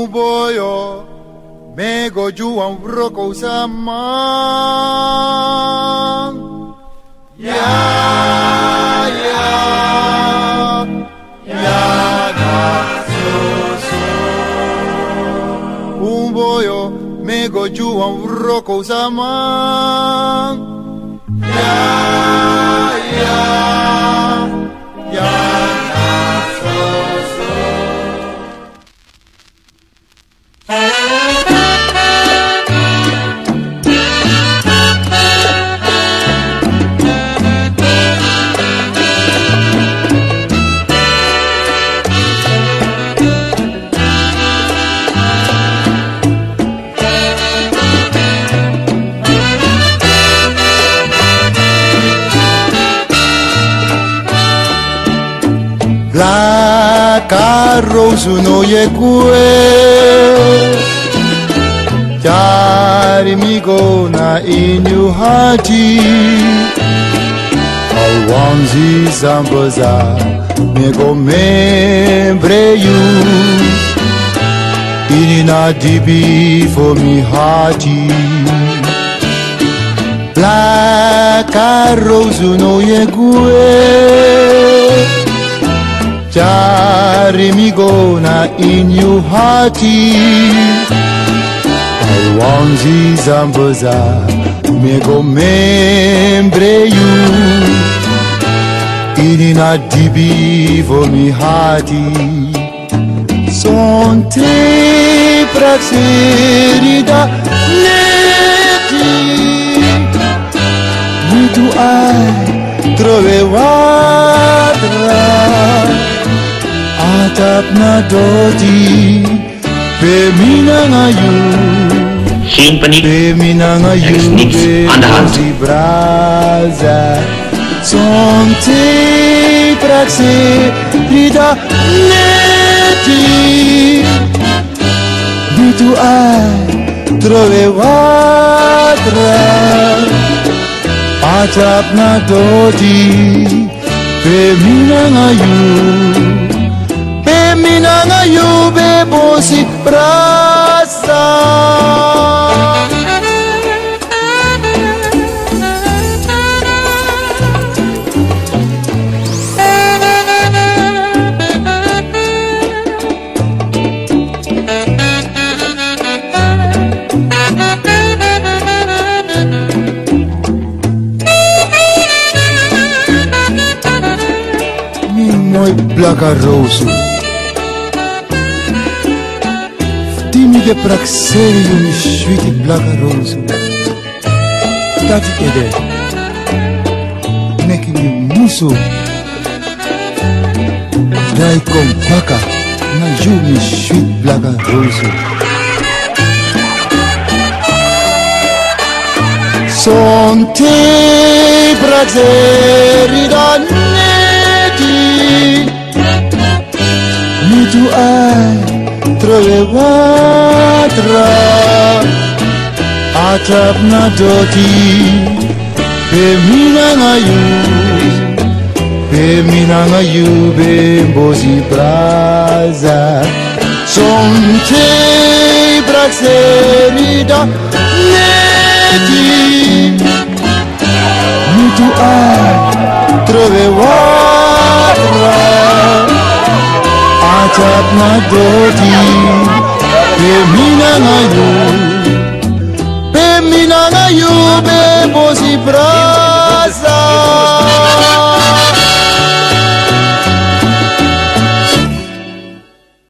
Uboyo Mego juan vroko sama Ya ya Ya Uboyo Mego juan vroko sama Ya ya la karozu no yekue Yarimigo na inyu hati Awanzi zambaza mego membreyu Inina dibi for mi hati La karozu no yekue Cari migona in your hati Alwanzi zambaza Mego membre you. Ini na dibi vo mi hati Sonte praxerida neti Mi tu ai trovevatra tetap nadodi Beminangayu Symphony Beminangayu Beminangayu Braza Sonte praxe Rida neti Di tu ai trovevatra Acap nadodi Beminangayu Beminangayu minanga yube bosi brasa. Minoi Blaga Prakseriu mi świti blaga rozu Tati ede Neki mi musu Dai kom baka Na ju mi świt blaga rozu Sonte prakseri da neti روايت را عتب ندادی ببینن ایوب ببینن ایوب بازی برزد چون تی برکسریدا نه atap na doti Femina ngayon ngayon Bebo si braza